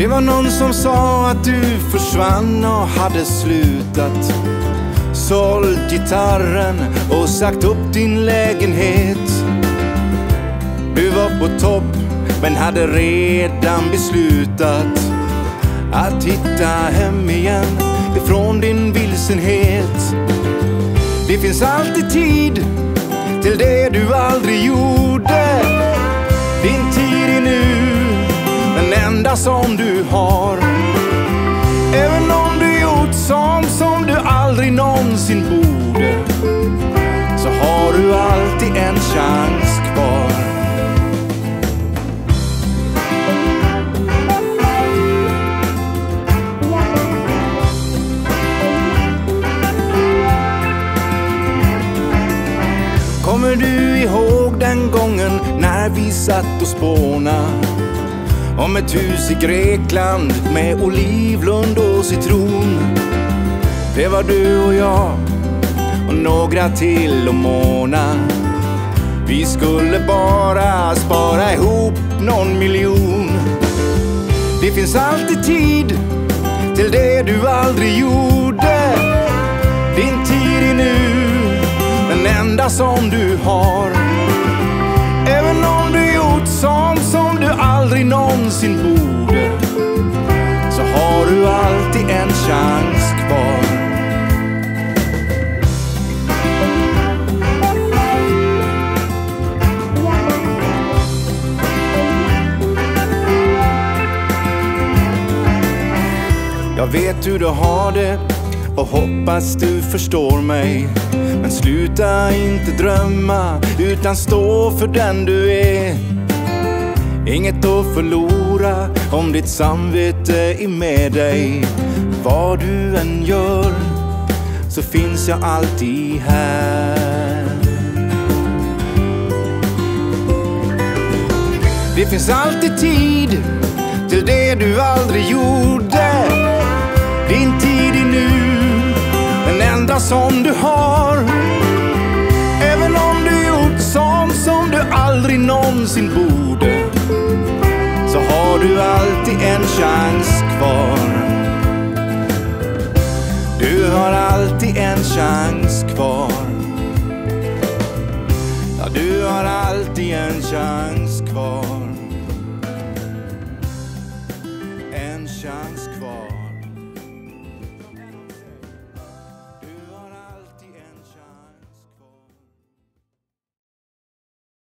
Det var någon som sa att du försvann och hade slutat Sålt gitarren och sagt upp din lägenhet Du var på topp men hade redan beslutat att hitta hem igen ifrån din vilsenhet. Det finns alltid tid till det du aldrig gjorde. Alltid en chans kvar. Kommer du ihåg den gången när vi satt och spåna om ett hus i Grekland med olivlund och citron? Det var du och jag och några till och Mona. Vi skulle bara spara ihop någon miljon. Det finns alltid tid till det du aldrig gjorde. Din tid är nu den enda som du har. Även om du gjort sånt som du aldrig någonsin borde så har du alltid en chans kvar. Jag vet hur du har det och hoppas du förstår mig. Men sluta inte drömma utan stå för den du är. Inget att förlora om ditt samvete är med dig. Vad du än gör så finns jag alltid här. Det finns alltid tid till det du aldrig gjorde. Din tid är nu den enda som du har. Även om du gjort sånt som du aldrig någonsin borde så har du alltid en chans kvar. Du har alltid en chans kvar. Ja, du har alltid en chans kvar. En chans kvar.